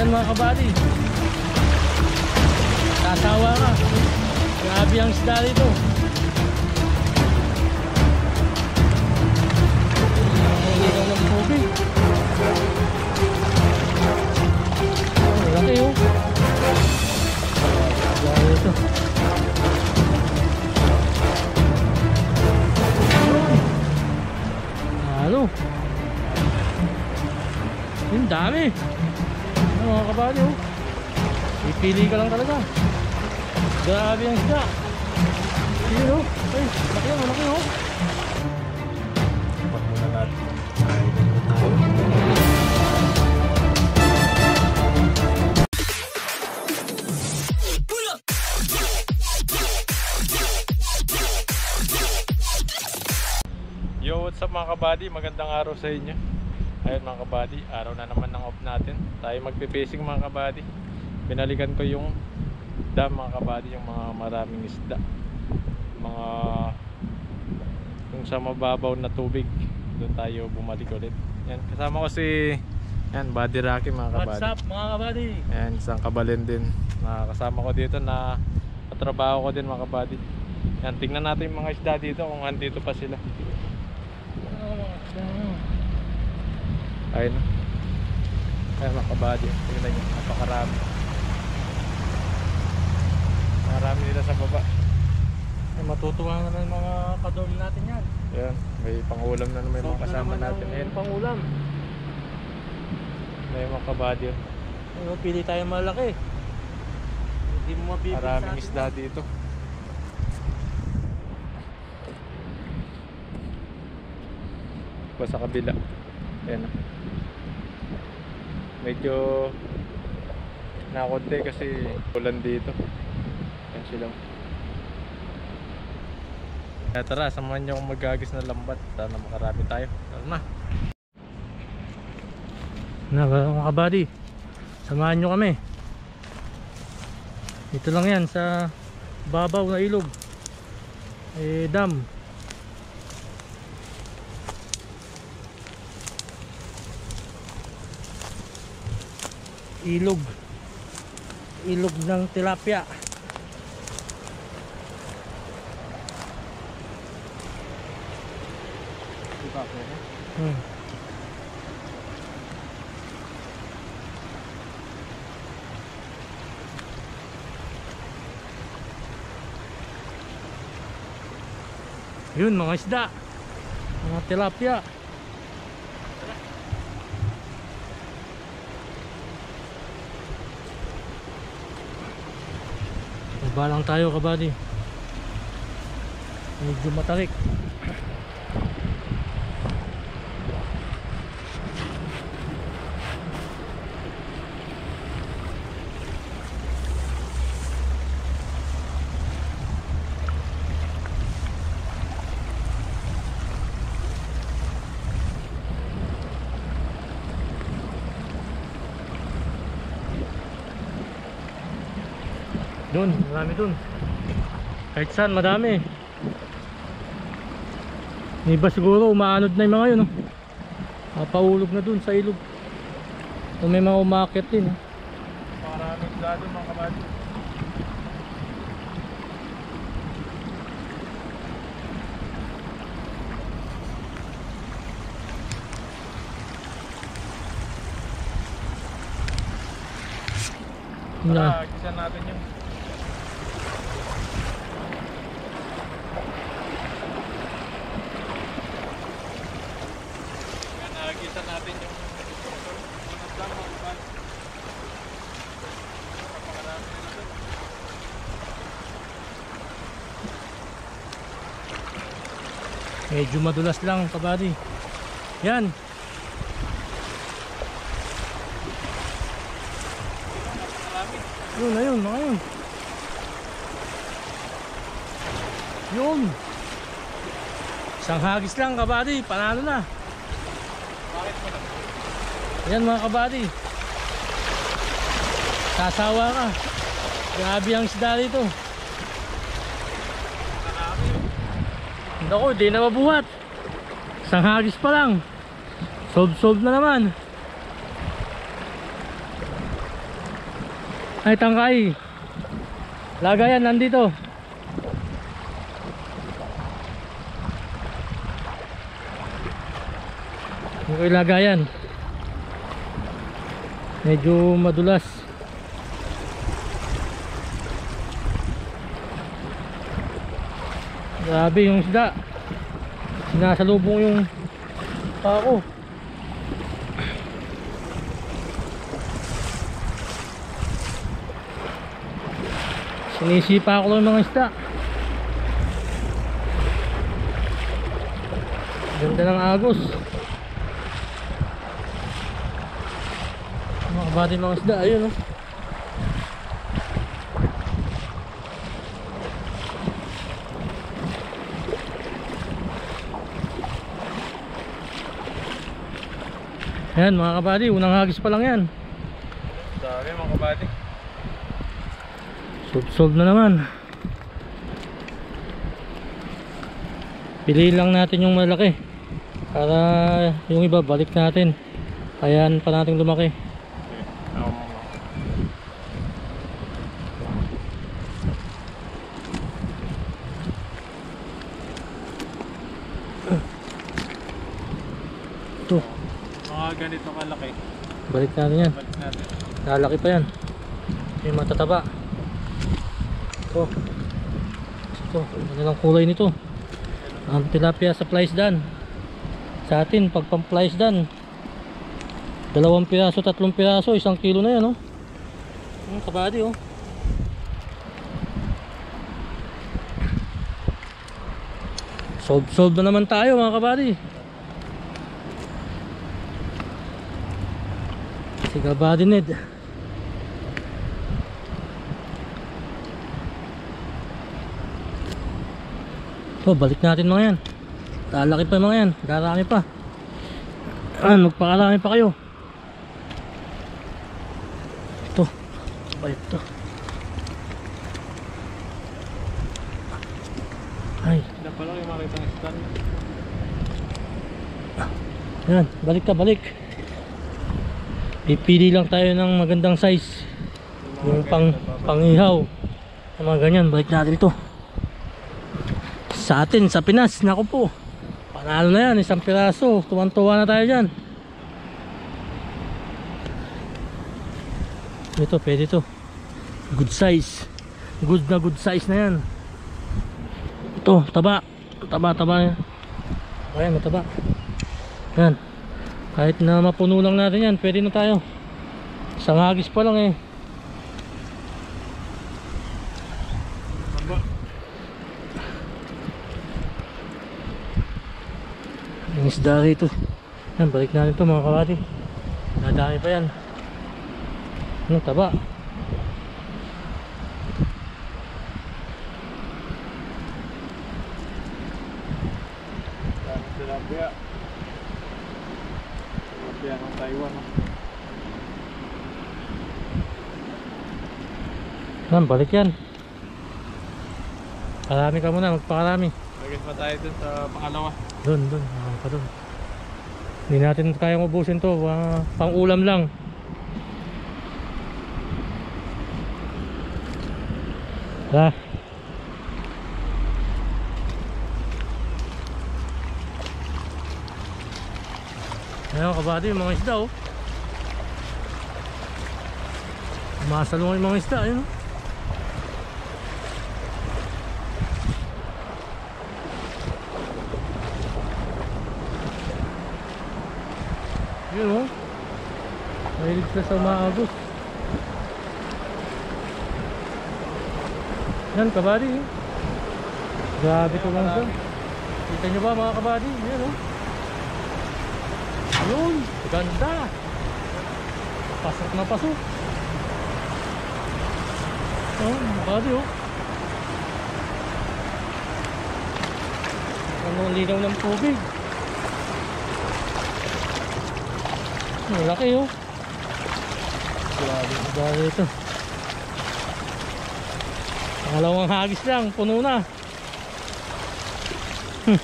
Yan mga kabady. Sasawa ka. Grabe ang isda dito. Nangilaw ng tubig. Ang laki oh. Grabe ito. Ano? Yung dami. Ano mga kabali oh. Pipili ka lang talaga. Grabe ang isda. Yun oh. Ay, laki oh, laki oh. Pag muna natin. Ay, tayo. Yo, what's up mga kabady? Magandang araw sa inyo. Ayun mga kabady, araw na naman ng off natin. Tayo magpe-fishing mga kabady. Binalikan ko yung dam mga kabady, yung mga maraming isda. Mga yung sa mababaw na tubig. Doon tayo bumalik ulit. Yan, kasama ko si yan, Buddy Rocky mga kabady. What's up mga kabady? Ayan, isang kabalin din. Nakakasama ko dito na katrabaho ko din mga kabady. Yan, tingnan natin yung mga isda dito kung andito pa sila. Ano mga isda oh. Ayun. Ayun mga kabady. Tingnan nyo, napakarami. Marami nila sa baba. Ay, matutuwa na ng mga kadol natin yan. Yan, may pangulam na naman yung mga kasama natin. Ayun, Pangulam. may mga kabady. oh. Ano, pili tayo malaki. Hindi mo mabibili sa Maraming isda yan. dito. Pa sa kabila. Ayan. Medyo nakonti kasi ulan dito. Ayan sila. Kaya tara, samahan niyo akong magagis na lambat. Sana makarami tayo. Tara na. Na, mga kabady. Samahan nyo kami. Ito lang yan sa babaw na ilog. Eh, dam. Ilog. Ilog ng tilapia. Hmm. Yun mga isda. Mga tilapia. Baba lang tayo kabady. Medyo matarik. Doon, marami doon. Kahit saan, madami. May iba siguro, umaanod na yung mga yun. Oh. Papaulog na doon sa ilog. O may mga umakit din. Oh. Maraming doon mga kabady. Na. Tara, gisan natin yung Yan, nagisan natin yung mga dam, mga kabady. Napakarami nila doon. Medyo madulas lang kabady. Yan. Yun, ayun, mga yun. Isang hagis lang kabady, panalo na. Yan mga kabady. Sasawa ka. Grabe ang isda dito. Naku, di na mabuhat. Isang hagis pa lang. Solve solve na naman. Ay, tangkay. Lagayan, nandito. Hindi ko ilagayan. Medyo madulas. Grabe yung isda. Sinasalubong yung pako. Sinisipa ko lang mga isda. Ganda ng agos. Mga kabady mga isda, ayun oh. Ayan mga kabady, unang hagis pa lang yan. Dami mga kabady. Solve-solve na naman. Piliin lang natin yung malaki. Para yung iba balik natin. Ayan pa natin lumaki. Um, Ito, mga ganito kalaki. balik natin yan. Balik natin. Lalaki pa yan. Yung matataba. Ito. Ito, ano lang kulay nito. Ang tilapia sa flies dan. Sa atin, pag pang flies dan. Dalawang piraso, tatlong piraso, isang kilo na yan, oh. Ang kabady, oh. Solve, solve na naman tayo, mga kabady. Si kabady Ned. So, balik natin mga yan. Lalaki pa mga yan. Darami pa. Ah, magpakarami pa kayo. Ito. Ay, ito. Ay, lang yung makita ng stand. yan. Balik ka, balik. Pipili lang tayo ng magandang size. Yung pang, pangihaw. Yung mga ganyan, balik natin ito. Sa atin, sa Pinas, naku po. Panalo na yan, isang piraso. Tuwan-tuwa na tayo dyan. Ito, pwede ito. Good size. Good na good size na yan. Ito, taba. Taba, taba yan. Ayan, mataba. Yan. Kahit na mapuno lang natin yan, pwede na tayo. Isang hagis pa lang eh. Yung isda rito. Yan, balik natin ito mga kawati. Nadami pa yan. Ano, taba. Dami tilapia. Tilapia ng Taiwan. oh. Yan, balik yan. Parami ka muna, magpakarami. Lagyan pa tayo dun sa pangalawa. Doon, doon. Ah, pa doon. Hindi natin kayang ubusin to. ah, pang ulam lang. Ha? Ayun kabady yung mga isda oh. Masalungan yung mga isda. Yun oh. Mahilig sila sa umaagos. Yan kabady eh. Grabe ko lang siya. Kita nyo ba mga kabady? Yan oh. Yun, ganda. Pasok na pasok. Oh, kabady oh. Ano linaw ng tubig. Ang laki oh. Dahil ito. Pangalawang hagis lang, puno na. Hmm.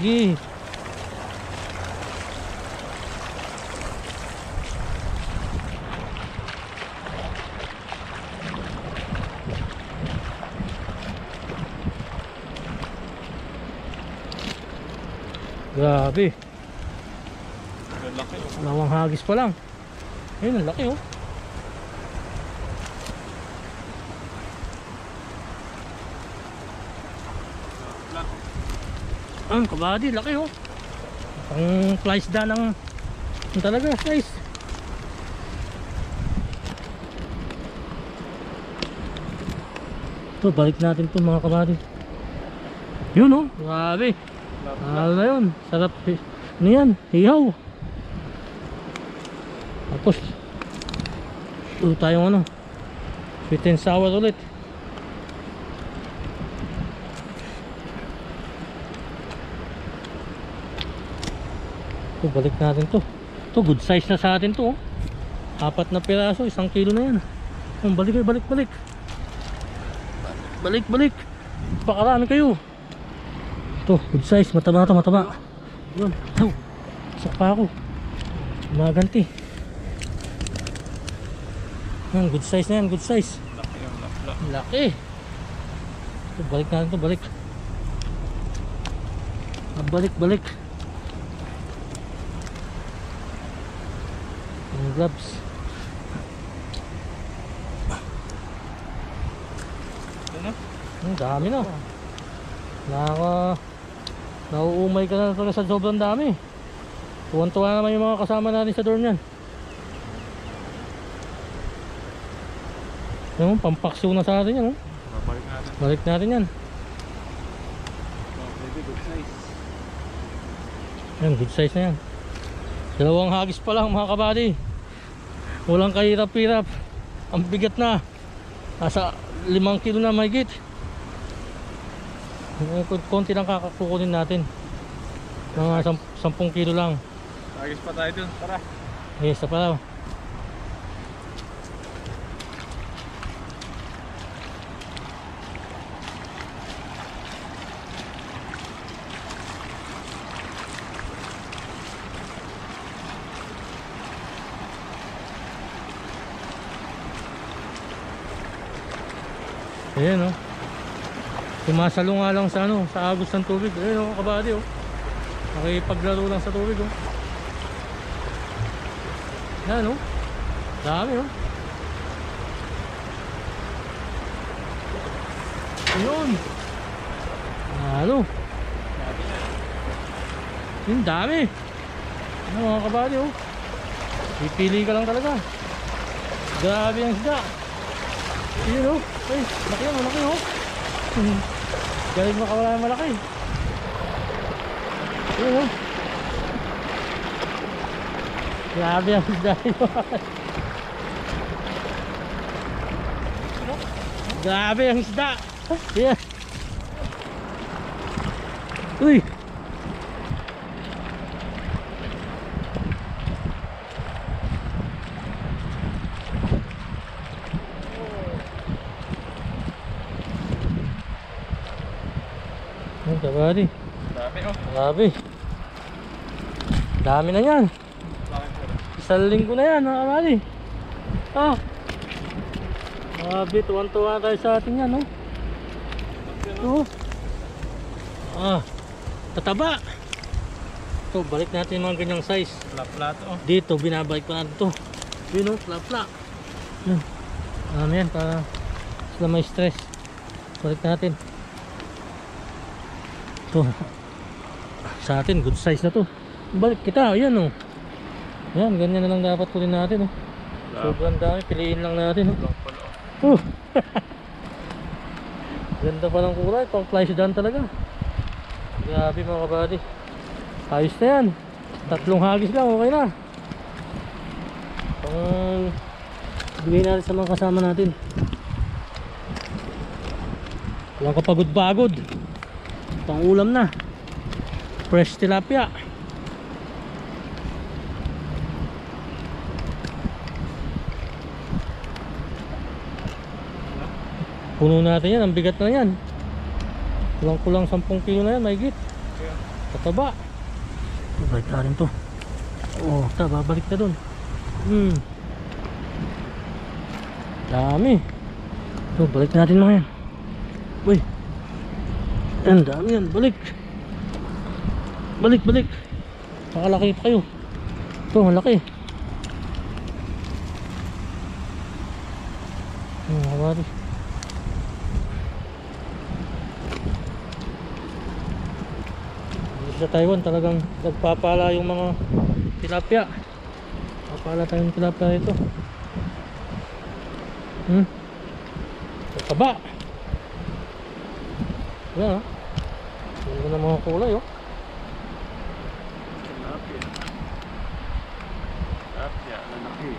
Sige. Grabe. Laki, oh. Hagis pa lang. Ayun, ang laki oh. Ang kabady, laki oh. Ang flies da ng talaga, flies. Ito, balik natin to mga kabady. Yun oh, grabe. Ano na yun? Sarap. eh. Ano yan? Hihaw. Tapos, ito tayong ano, sweet and sour ulit. Ito, balik natin to. Ito, good size na sa atin to. oh. Apat na piraso, isang kilo na yan. Oh, balik kayo, balik, balik. Balik, balik. Pakarami kayo. Ito, good size. Mataba to, mataba. Yun. Aw. Isak pa ako. Maganti. Yan, good size na yan, good size. Laki lapla. Laki. Ito, balik natin to, balik. Ah, Balik, balik. Yung gloves. Ano? Ang dami na. Nakaka... Nauumay ka na talaga sa sobrang dami. Tuwan-tuwa naman yung mga kasama natin sa dorm yan. Yung pampakso na sa atin yan. Oh. Babalik natin. Balik natin yan. Oh, baby, good size. Yan, good size na yan. Dalawang hagis pa lang mga kabady. Walang kahirap-hirap. Ang bigat na. Nasa limang kilo na mahigit. Kon- Konti lang kakakukunin natin. Mga sam- sampung kilo lang. Agis pa tayo dun. Tara. Yes, sa palaw. Ayan oh. Sumasalo nga lang sa ano, sa agos ng tubig. Ayan oh, kabady oh. Nakipaglaro lang sa tubig oh. Yan oh. Dami oh. Ayun. Ano? Yung dami. Ano mga kabali oh. Pipili ka lang talaga. Grabe ang isda. Yun oh. Ay, laki yan, malaki oh. Galing makawala ng malaki. Yun oh. Grabe ang isda yun. Grabe ang isda. Yeah. Uy. Ang kabari. Dami oh. Grabe. Dami na yan. Isang linggo na yan, mga kamali. Ah. Grabe, tuwan-tuwa tayo sa atin yan, no? Oo. Ah. Tataba. Ito, balik natin yung mga ganyang size. Flat-flat oh. Dito, binabalik pa natin ito. Yun, no? Flap-flap. Yun. Yan, para sila may stress. Balik natin. Ito. Sa atin, good size na to. Balik kita, ayan, no? Yan, ganyan na lang dapat kunin natin, no? Sobrang dami, piliin lang natin, pala oh. Oh. Ganda pa ng kulay, pang flash down talaga. Grabe mga kabady. Ayos na yan. Tatlong hagis lang, okay na. Pang bigay natin sa mga kasama natin. Walang kapagod-pagod. Pang ulam na. Fresh tilapia. Puno natin yan, ang bigat na yan. Kulang-kulang 10 kilo na yan, mahigit. Kataba. Balik na rin to. Oh, ta, babalik na dun. Hmm. Dami. So, balik natin mga yan. Uy. Yan, dami yan. Balik. Balik, balik. Nakalaki pa kayo. Ito, malaki. Hmm, sa Taiwan talagang nagpapala yung mga tilapia. Papala tayong tilapia ito. Hmm. Taba. Yan ah. Ganda ng mga kulay oh. Tilapia. Tilapia, lalaki.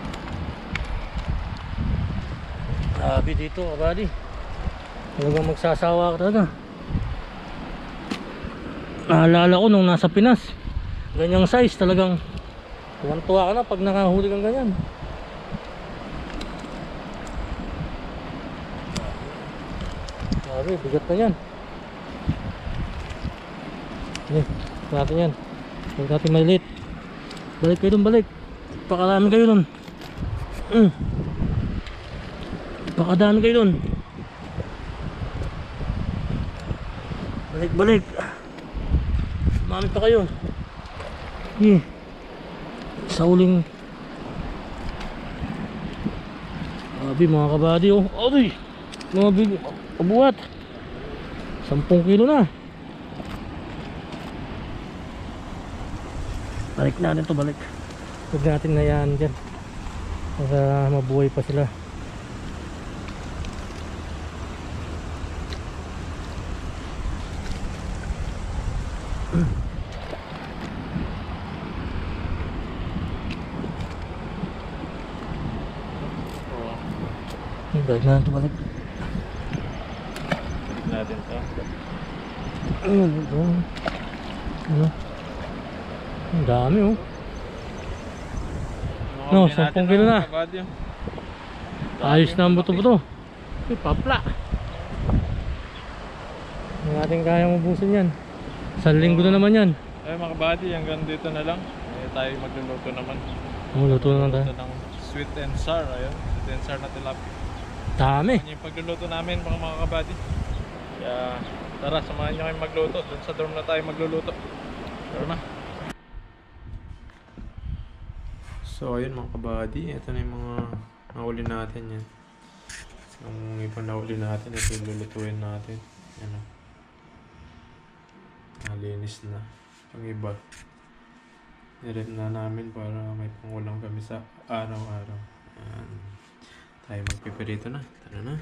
Grabe dito, kabady. Talagang magsasawa ka talaga. Naalala ko nung nasa Pinas. Ganyang size talagang tuwan-tuwa ka na pag nakahuli kang ganyan. Grabe, bigat na yan. Eh, natin yan. Huwag natin malilit. Balik kayo dun, balik. Pakarami kayo dun. Mm. Pakadami kayo dun. Balik, balik. Sumami pa kayo. Eh. Sa uling Abi mga kabady oh. Abi. Mga big kabuhat. 10 kilo na. Balik natin to balik. Huwag natin hayaan dyan. Para mabuhay pa sila. Balik natin to balik. Balik natin to. Ano ito? Ano? Ang dami oh. No, Mga 10 kilo na. Ayos na ang buto-buto. Uy, papla. Hindi natin kayang ubusin yan. Sa linggo na naman yan. Eh mga kabady, hanggang dito na lang. Eh, tayo magluluto naman. Oh, luto na lang tayo. Ng sweet and sour. Ayun, sweet and sour na tilapia. Dami. Yan yung pagluluto namin mga mga kabady. Kaya tara, samahan nyo kayo magluto. Doon sa dorm na tayo magluluto. Tara na. So ayun mga kabady, ito na yung mga nahuli natin yan. Yung ibang nahuli natin, ito yung lulutuin natin. Yan o. Nalinis na. Yung iba. Nirep na namin para may pangulang kami sa araw-araw. Tayo magpipirito na. Tara na.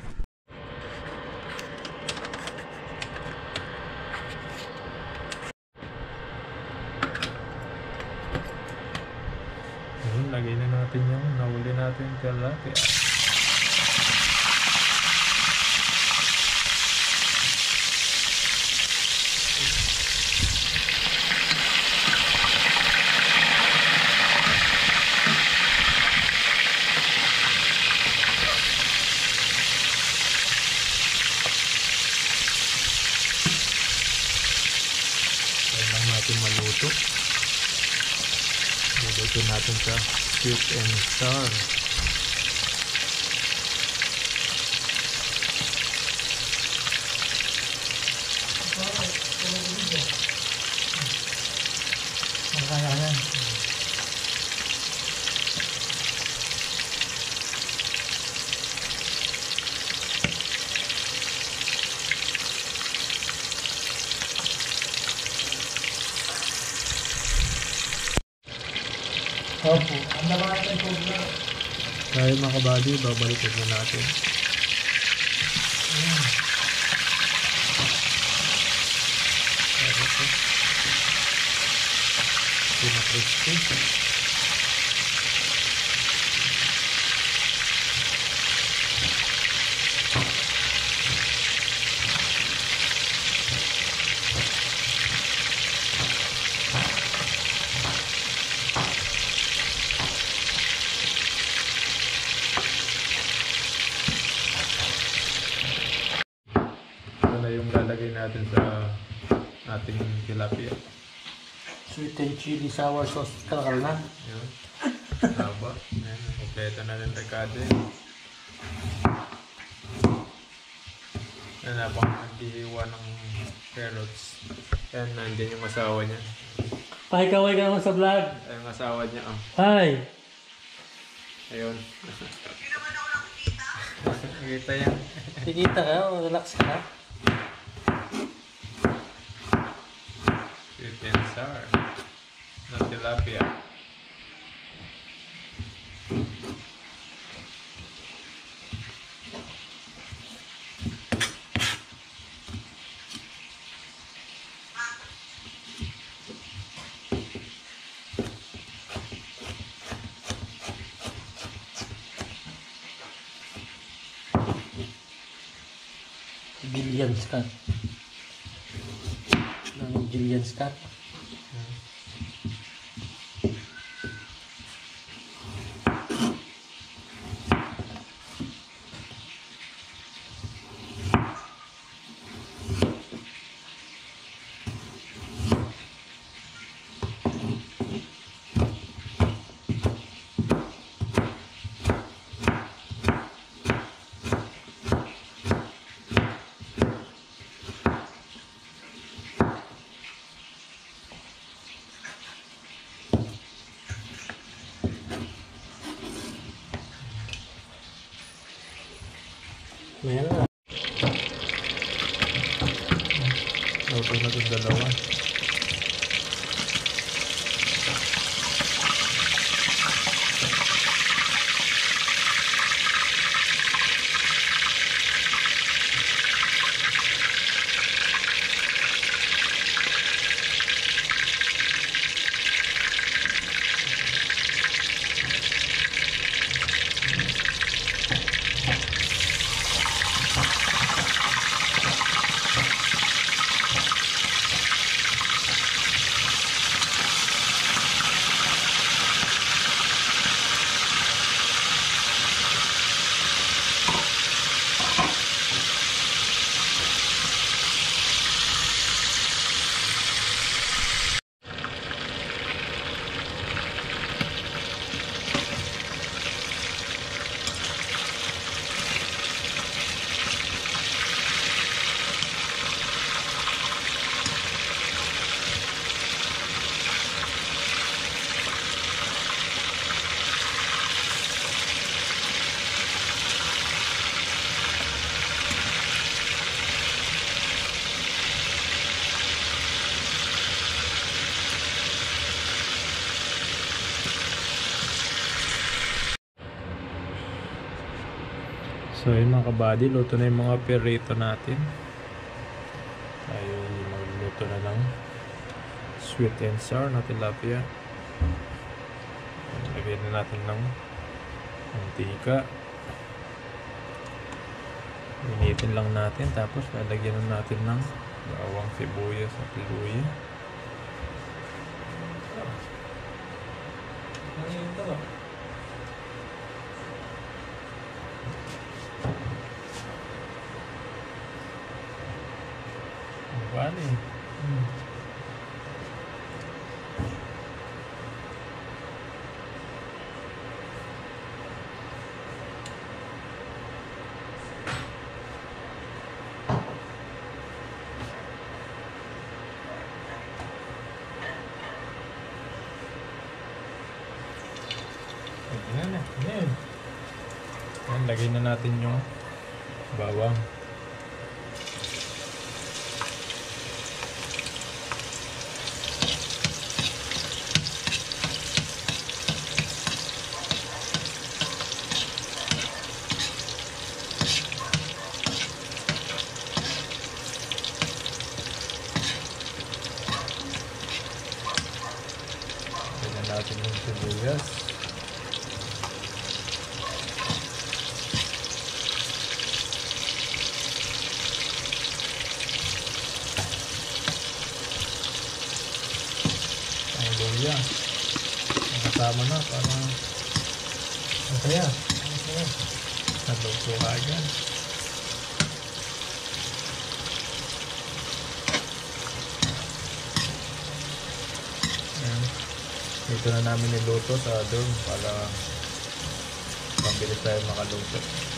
Ayun, lagay na natin yung nahuli natin tilapia. Kaya lang natin maluto. Maluto natin sa sweet and sour. Kaya yan. Opo. Ang naman natin po Dahil babalikan na natin. Pero ito. Pinakrispy. Ito na yung lalagay natin sa ating tilapia. Sweet and chili sour sauce. Kalakal na. Yun. Haba. Ayan, kompleto na rin rekado yun. Yan na pang naghihiwa ng carrots. Yan, nandyan yung asawa niya. Pakikaway ka naman sa vlog. Ay, yung asawa niya. Oh. Hi. Ayun. Nakita yan. Kikita ka, relax ka. Sweet and sour. Na tilapia. Gillian Scar ng Gillian Scar Luto na itong So yun mga kabady, luto na yung mga perito natin. Tayo magluto na ng sweet and sour na tilapia. Lagyan na natin ng mantika. Initin lang natin tapos lalagyan na natin ng bawang sibuyas at luya. Ano yun ito? Bali. Ayan na, ayan. Ayan, lagay na natin yung bawang. Natin yung sibuyas. Ang luya. Ang kasama na para masaya. Masaya. Naluto ka agad. Dito na namin niluto sa dorm para mabilis tayo makaluto.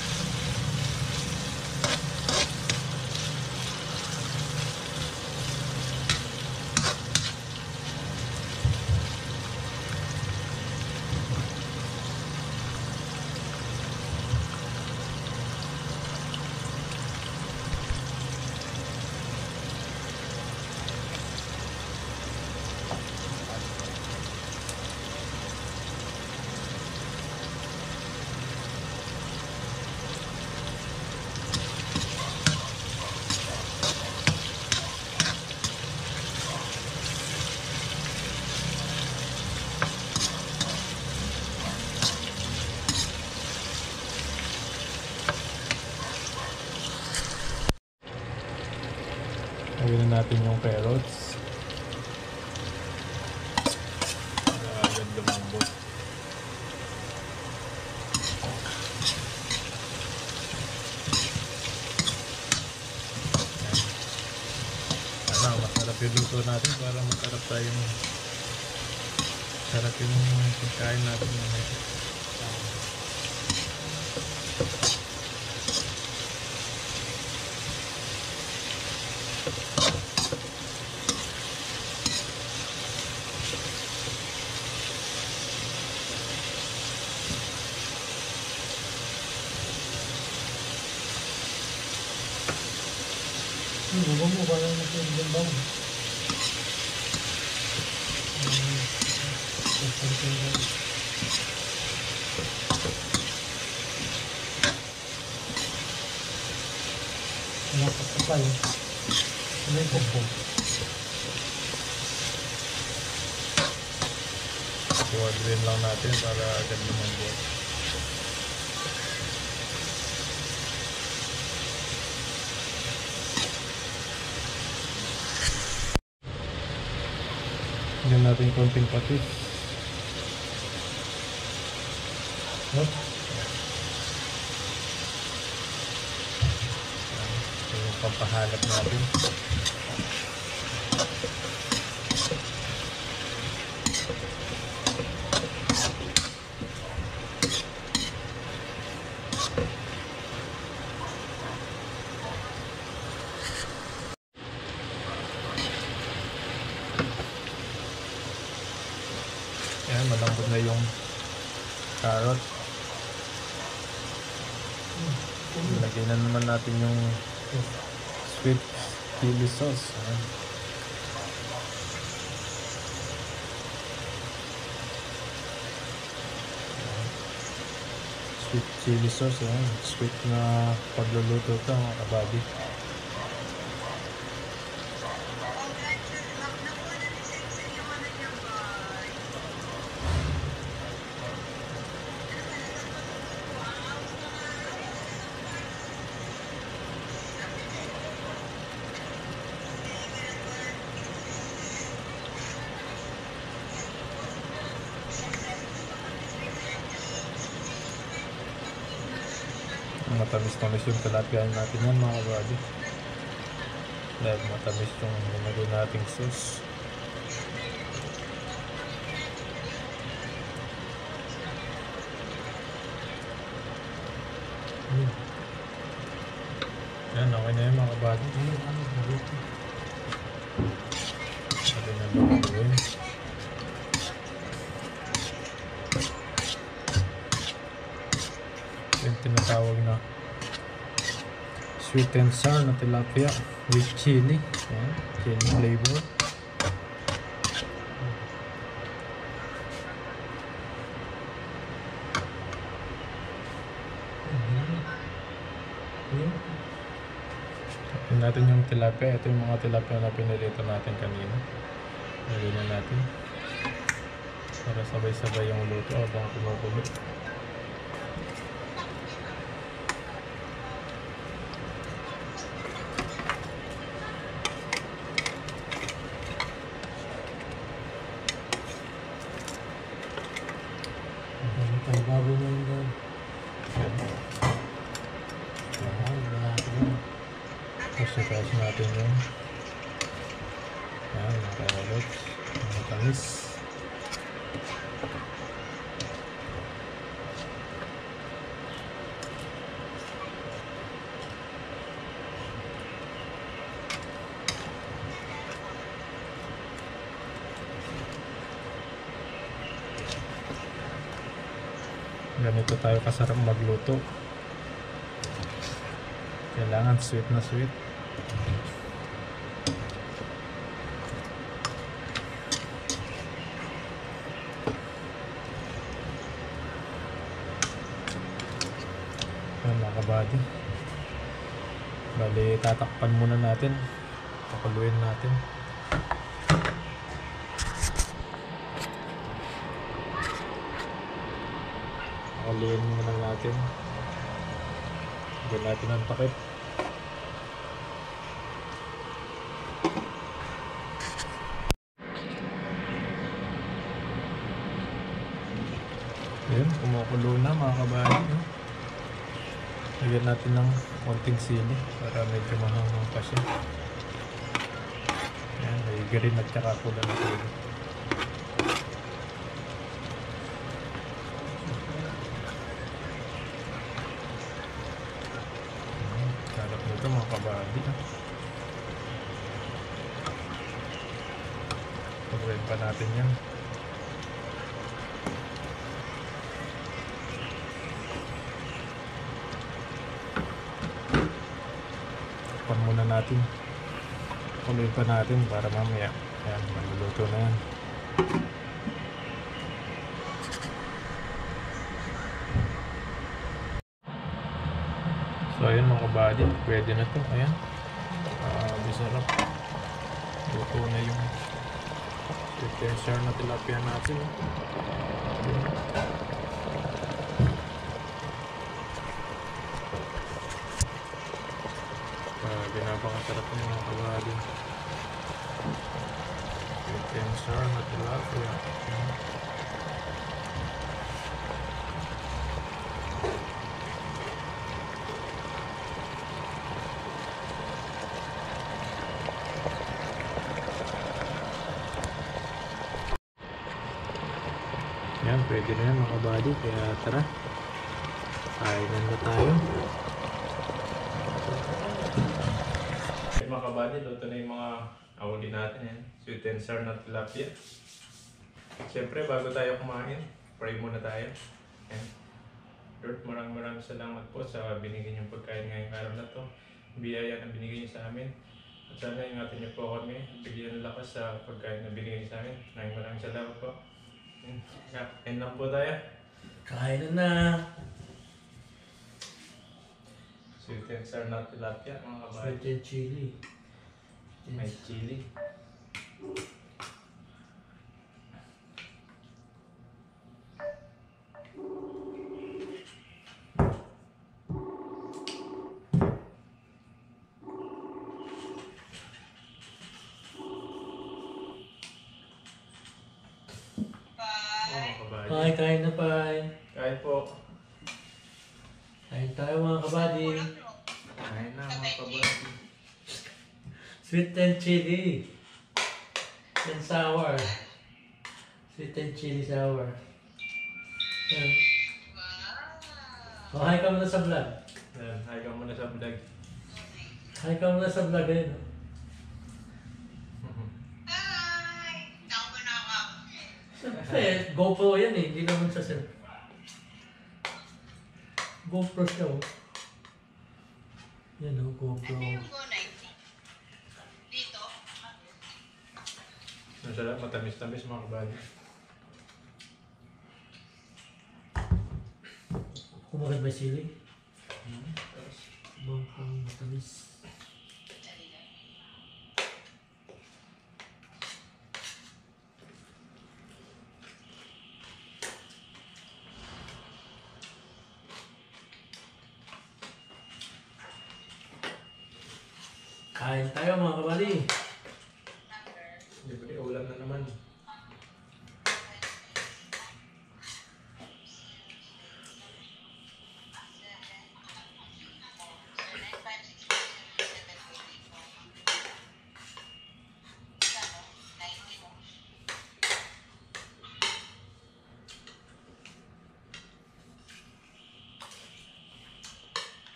Na natin yung carrots. Agad lumambot. Ano, masarap yung luto natin para masarap tayong sarap yung pagkain natin mamaya. Ano ba mo? Parang nasa ibang bang. Wala pa pa tayo. Ano yung popo? Kuwadrin lang natin para agad lumambot. Lagyan natin konting patis. Huh? Ito yung pampahalap natin. Ayan, malambot na yung carrot. Lagyan na naman natin yung sweet chili sauce. Ayan. Sweet chili sauce. Ayan. Sweet na pagluluto ito mga kabady. Matamis-tamis yung tilapia natin yan mga kabady. Dahil matamis yung nilagay nating sauce. Ano? Yan, okay na yun mga kabady. Ano? Sweet and sour na tilapia with chili. Ayan, chili flavor. Tapin natin yung tilapia. Ito yung mga tilapia na pinilito natin kanina. Lagyan na natin. Para sabay-sabay yung luto habang kumukulo. Ganito tayo kasarap magluto. Kailangan sweet na sweet. Ayan mga kabady. Bali, tatakpan muna natin. Pakuluin natin. Pakuluin muna natin. Lagyan natin ang takip. Ayan, kumukulo na mga kabayan. No? Lagyan natin ng konting sili para medyo mahangang pa siya. Ayan, may green at saka sili. Ayan, Sarap kabady. No? Pagawin pa natin yan. Takpan muna natin. Kuloy pa natin para mamaya. Ayan, maluluto na yan. So ayan mga kabady, pwede na to. Ayan. Ah, masarap. Luto na yung potential na tilapia natin. Grabe, napakasarap ng mga kabady. Potential na tilapia. Ayan. Pwede na yan mga kabady. Kaya tara. Kainan na tayo. Okay, mga kabady, luto na yung mga ahuli natin yan. Sweet and sour na tilapia. Siyempre, bago tayo kumain, pray muna tayo. Yan. Lord, maraming maraming salamat po sa binigay niyong pagkain ngayong araw na to. Biyaya na binigay niyo sa amin. At sana ingatan niyo po kami. Bigyan ng lakas sa pagkain na binigay niyo sa amin. Maraming maraming salamat po. Kain lang po tayo. Kain na na. Sweet and sour na tilapia, mga kabady. Sweet and chili. May chili. Kain tayo mga kabady. Kain na mga kabady. Sweet and chili. And sour. Sweet and chili sour. Yan. Oh, hi ka muna sa vlog. Ayan, hi ka muna sa vlog. Hi ka muna sa vlog eh. Siyempre, GoPro yan eh. Hindi naman sa cell. GoPro siya oh. Yan oh, GoPro. Dito? Masarap, matamis-tamis mga kabady. Kumakit ba yung sili? Bang pang matamis.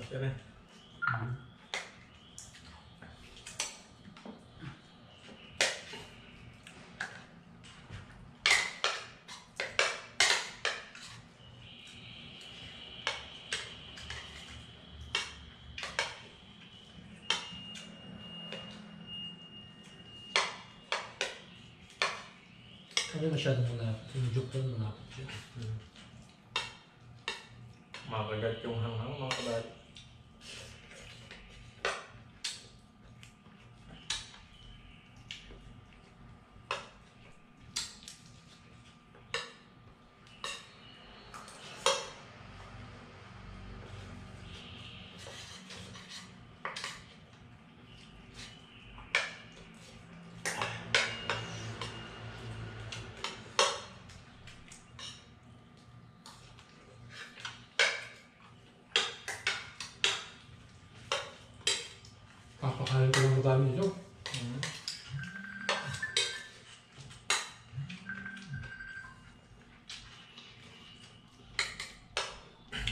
Parang siya na. Ano masyadong malapit? Yung joke lang malapit siya. Makagat yung hanghang mga kabady. Papakain ko ng madami nito. Mm.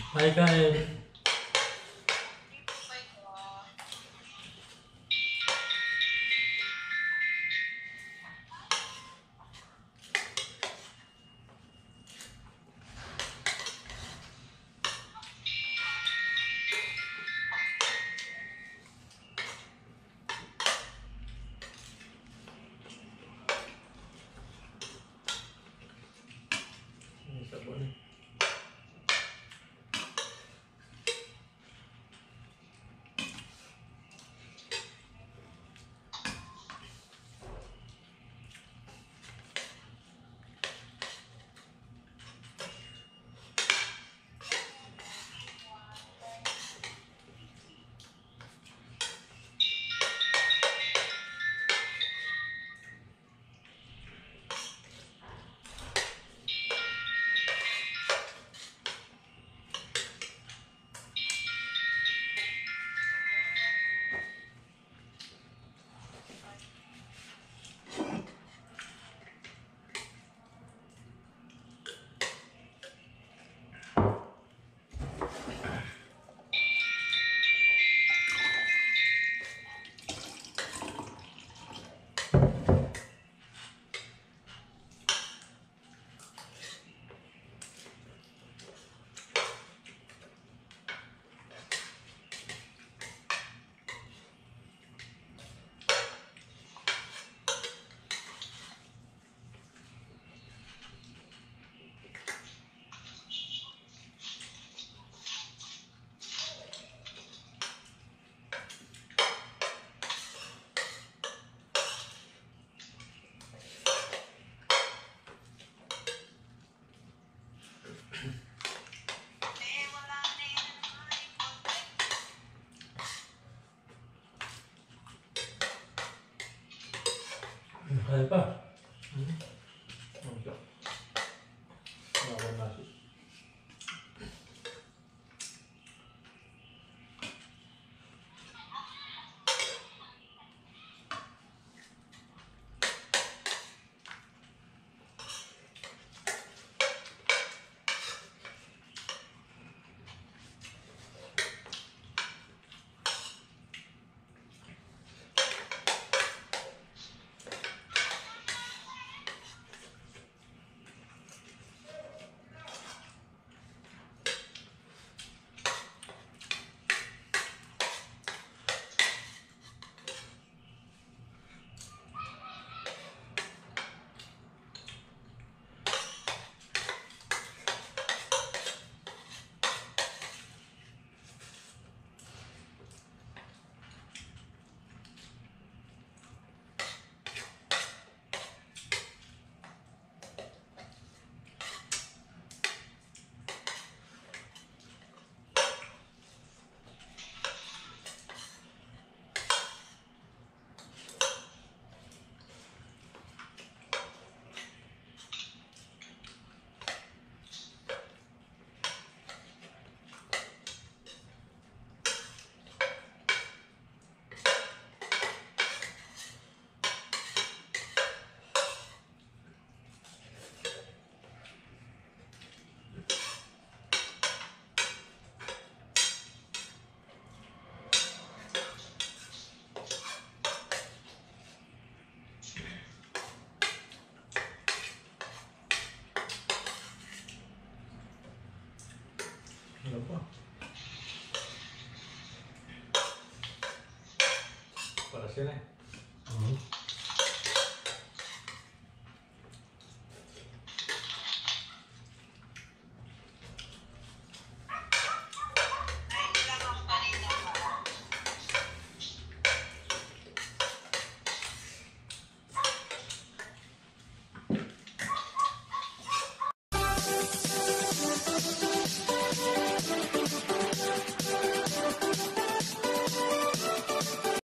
Hi kain. May Kain pa. Ano pa? Para sila eh. Mhm.